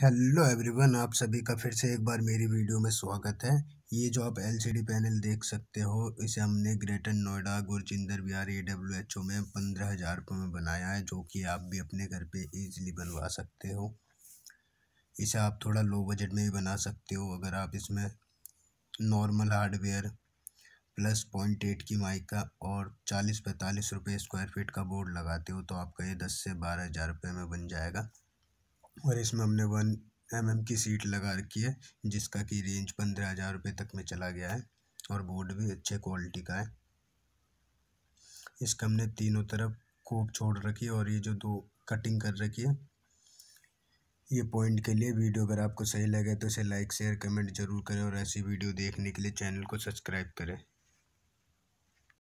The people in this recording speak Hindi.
हेलो एवरीवन, आप सभी का फिर से एक बार मेरी वीडियो में स्वागत है। ये जो आप एलसीडी पैनल देख सकते हो, इसे हमने greater Noida, Gurjinder Bihar A W H O में पंद्रह हज़ार रुपये में बनाया है, जो कि आप भी अपने घर पे इजीली बनवा सकते हो। इसे आप थोड़ा लो बजट में भी बना सकते हो, अगर आप इसमें normal hardware plus point eight की माइका और चालीस पैंतालीस रुपये स्क्वायर फीट का बोर्ड लगाते हो तो आपका ये दस से बारह हज़ार रुपये में बन जाएगा। और इसमें हमने वन एम की सीट लगा रखी है, जिसका कि रेंज पंद्रह हज़ार रुपये तक में चला गया है और बोर्ड भी अच्छे क्वालिटी का है। इसका हमने तीनों तरफ़ कोप छोड़ रखी है और ये जो दो कटिंग कर रखी है, ये पॉइंट के लिए वीडियो अगर आपको सही लगे तो इसे लाइक, शेयर, कमेंट ज़रूर करें और ऐसी वीडियो देखने के लिए चैनल को सब्सक्राइब करें।